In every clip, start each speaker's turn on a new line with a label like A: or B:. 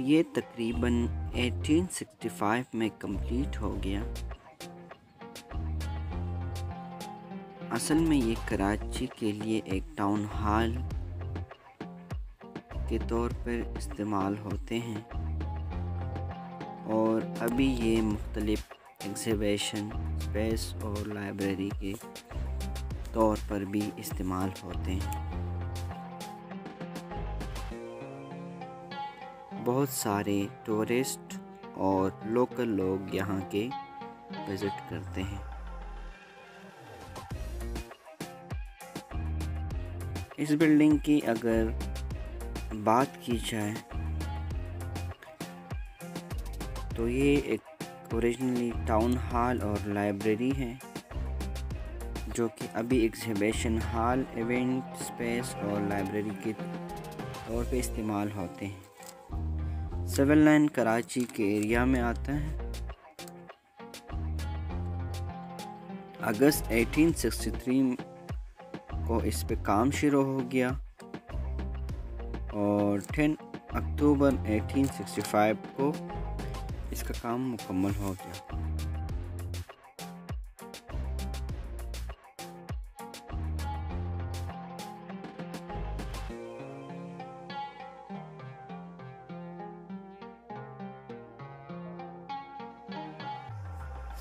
A: ये तकरीबन 1865 में कंप्लीट हो गया। असल में ये कराची के लिए एक टाउन हॉल के तौर पर इस्तेमाल होते हैं। और अभी ये मुख्तलिफ़ एग्ज़िबिशन स्पेस और लाइब्रेरी के तौर पर भी इस्तेमाल होते हैं। बहुत सारे टूरिस्ट और लोकल लोग यहाँ के विज़िट करते हैं। इस बिल्डिंग की अगर बात की जाए तो ये एक ओरिजिनली टाउन हॉल और लाइब्रेरी है, जो कि अभी एग्जीबिशन हॉल इवेंट स्पेस और लाइब्रेरी के तौर पे इस्तेमाल होते हैं। सिविल लाइन कराची के एरिया में आता है। अगस्त 1863 को इस पे काम शुरू हो गया। और 10 अक्टूबर 1865 को इसका काम मुकम्मल हो गया।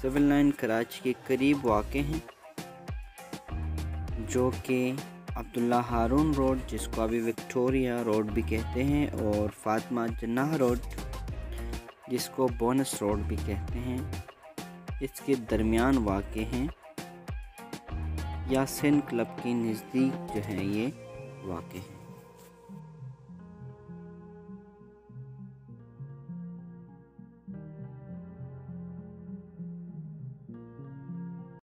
A: सिविल लाइन कराची के करीब वाक़ हैं, जो कि अब्दुल्ला हारून रोड, जिसको अभी विक्टोरिया रोड भी कहते हैं, और फातिमा जन्ना रोड, जिसको बोनस रोड भी कहते हैं। इसके दरमियान वाक़ हैं। यासिन क्लब के नज़दीक जो है ये वाक़ हैं।